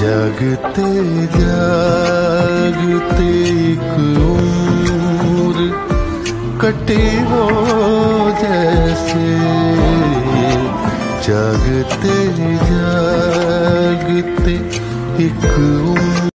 जगते जागते एक उम्र कटे हो जैसे। जगते जागते एक उम्र